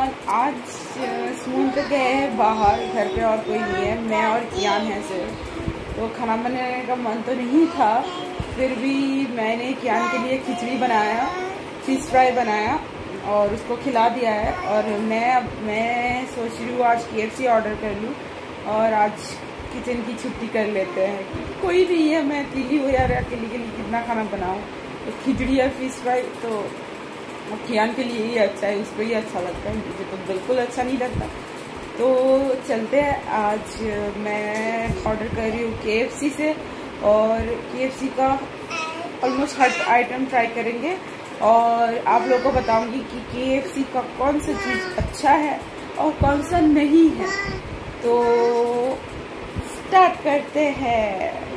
आज सुन तो गए हैं, बाहर, घर पे और कोई नहीं है। मैं और कियान है सिर्फ़। तो खाना बनाने का मन तो नहीं था। फिर भी मैंने कियान के लिए खिचड़ी बनाया, फ़िश फ्राई बनाया और उसको खिला दिया है। और मैं अब, मैं सोच रही हूँ आज के ऑर्डर कर लूँ और आज किचन की छुट्टी कर लेते हैं। कोई नहीं है, मैं अकेली हूँ यार, अकेली के लिए कितना खाना बनाऊँ? तो खिचड़ी या फ़िश फ्राई तो खियान के लिए ही अच्छा है, उसको ही अच्छा लगता है, मुझे तो बिल्कुल अच्छा नहीं लगता। तो चलते हैं, आज मैं ऑर्डर कर रही हूँ के से और के का ऑलमोस्ट हर आइटम ट्राई करेंगे। और आप लोगों को बताऊँगी कि के का कौन सा चीज़ अच्छा है और कौन सा नहीं है। तो स्टार्ट करते हैं।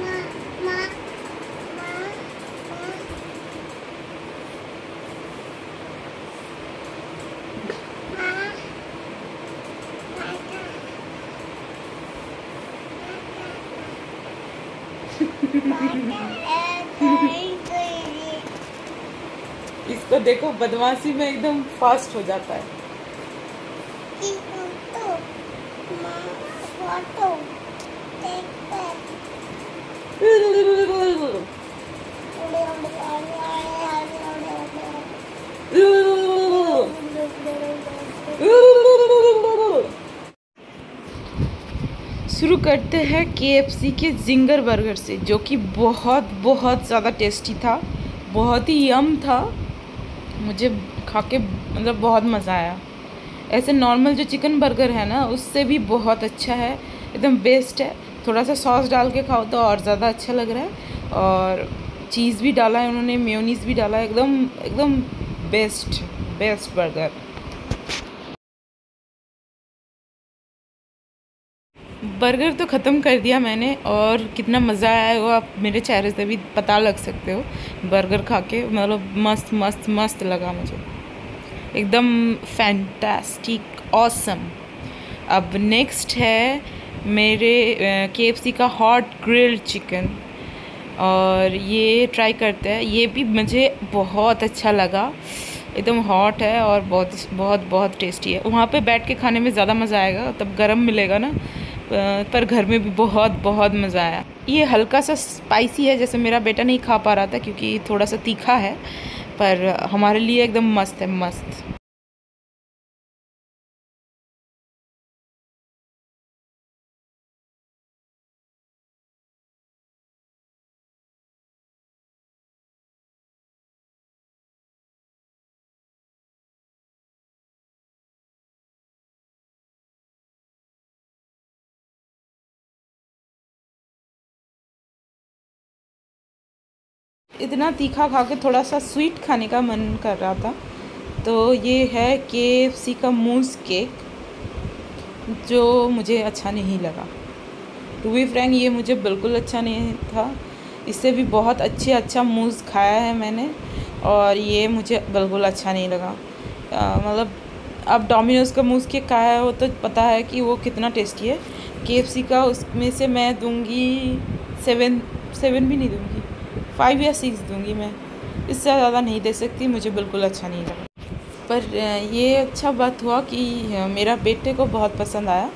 इसको देखो बदमाशी में एकदम फास्ट हो जाता है। शुरू करते हैं के के जिंगर बर्गर से, जो कि बहुत बहुत ज़्यादा टेस्टी था, बहुत ही यम था। मुझे खा के मतलब बहुत मज़ा आया। ऐसे नॉर्मल जो चिकन बर्गर है ना, उससे भी बहुत अच्छा है, एकदम बेस्ट है। थोड़ा सा सॉस डाल के खाओ तो और ज़्यादा अच्छा लग रहा है। और चीज़ भी डाला है उन्होंने मेयोनीज भी डाला है, एकदम एकदम बेस्ट बेस्ट बर्गर बर्गर तो ख़त्म कर दिया मैंने और कितना मज़ा आया वो आप मेरे चेहरे से भी पता लग सकते हो। बर्गर खा के मतलब मस्त मस्त मस्त लगा मुझे। एकदम फैंटास्टिक ऑसम अब नेक्स्ट है मेरे के का हॉट ग्रिल्ड चिकन और ये ट्राई करते हैं। ये भी मुझे बहुत अच्छा लगा। एकदम हॉट है और बहुत बहुत बहुत टेस्टी है। वहाँ पे बैठ के खाने में ज़्यादा मज़ा आएगा। तब गरम मिलेगा ना। पर घर में भी बहुत बहुत मज़ा आया। ये हल्का सा स्पाइसी है, जैसे मेरा बेटा नहीं खा पा रहा था क्योंकि थोड़ा सा तीखा है, पर हमारे लिए एकदम मस्त है, मस्त। इतना तीखा खा के थोड़ा सा स्वीट खाने का मन कर रहा था। तो ये है के का मूस केक जो मुझे अच्छा नहीं लगा। टू बी फ्रैंक ये मुझे बिल्कुल अच्छा नहीं था। इससे भी बहुत अच्छे अच्छा मूस खाया है मैंने और ये मुझे बिल्कुल अच्छा नहीं लगा। मतलब अब डोमिनोज़ का मूस केक खाया है वो तो पता है कि वो कितना टेस्टी है। के का उसमें से मैं दूँगी सेवन सेवन भी नहीं दूँगी। फाइव या सिक्स दूँगी मैं। इससे ज़्यादा नहीं दे सकती, मुझे बिल्कुल अच्छा नहीं लगा। पर ये अच्छा बात हुआ कि मेरा बेटे को बहुत पसंद आया।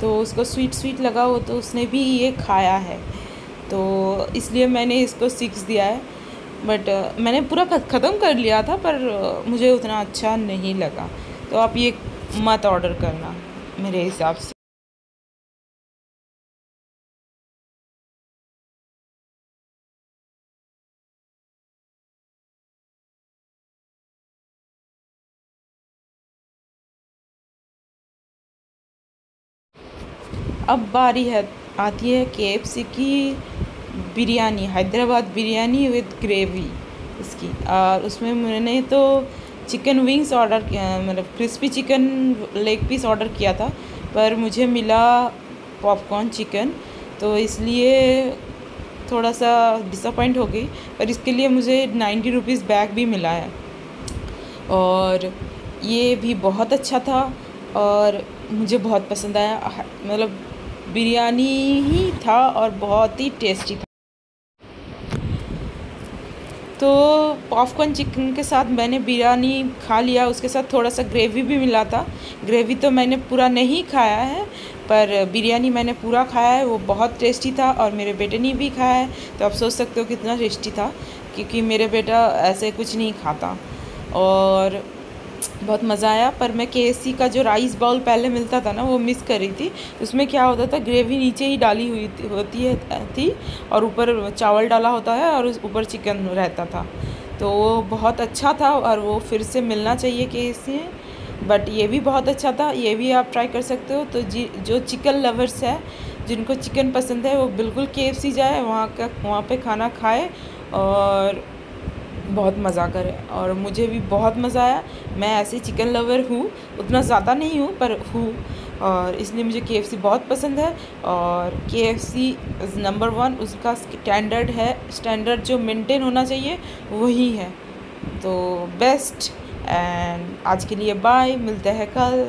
तो उसको स्वीट स्वीट लगा हो तो उसने भी ये खाया है। तो इसलिए मैंने इसको सिक्स दिया है। बट मैंने पूरा ख़त्म कर लिया था, पर मुझे उतना अच्छा नहीं लगा। तो आप ये मत ऑर्डर करना, मेरे हिसाब से। अब बारी है, आती है के की बिरयानी, हैदराबाद बिरयानी विद ग्रेवी इसकी। और उसमें मैंने तो चिकन विंग्स ऑर्डर मतलब crispy chicken leg piece order किया था, पर मुझे मिला पॉपकॉर्न चिकन तो इसलिए थोड़ा सा डिसअपॉइंट हो गई, पर इसके लिए मुझे नाइन्टी रुपीज़ बैग भी मिला है। और ये भी बहुत अच्छा था, और मुझे बहुत पसंद आया मतलब बिरयानी ही था और बहुत ही टेस्टी था। तो पॉपकॉर्न चिकन के साथ मैंने बिरयानी खा लिया, उसके साथ थोड़ा सा ग्रेवी भी मिला था। ग्रेवी तो मैंने पूरा नहीं खाया है, पर बिरयानी मैंने पूरा खाया है, वो बहुत टेस्टी था और मेरे बेटे ने भी खाया है। तो आप सोच सकते हो कितना टेस्टी था, क्योंकि मेरे बेटा ऐसे कुछ नहीं खाता। और बहुत मज़ा आया, पर मैं के का जो राइस बाउल पहले मिलता था ना, वो मिस कर रही थी। उसमें क्या होता था ग्रेवी नीचे ही डाली हुई होती है, थी, और ऊपर चावल डाला होता है, और ऊपर चिकन रहता था। तो वो बहुत अच्छा था, और वो फिर से मिलना चाहिए के सी बट ये भी बहुत अच्छा था, ये भी आप ट्राई कर सकते हो। तो जी, जो चिकन लवर्स है, जिनको चिकन पसंद है, वो बिल्कुल के जाए, वहाँ का, वहाँ पे खाना खाए, और बहुत मज़ा करे और मुझे भी बहुत मज़ा आया। मैं ऐसे चिकन लवर हूँ, उतना ज़्यादा नहीं हूँ, पर हूँ और इसलिए मुझे के बहुत पसंद है और के एफ़ नंबर वन उसका स्टैंडर्ड है स्टैंडर्ड जो मेंटेन होना चाहिए, वही है। तो बेस्ट एंड आज के लिए बाय मिलते हैं कल।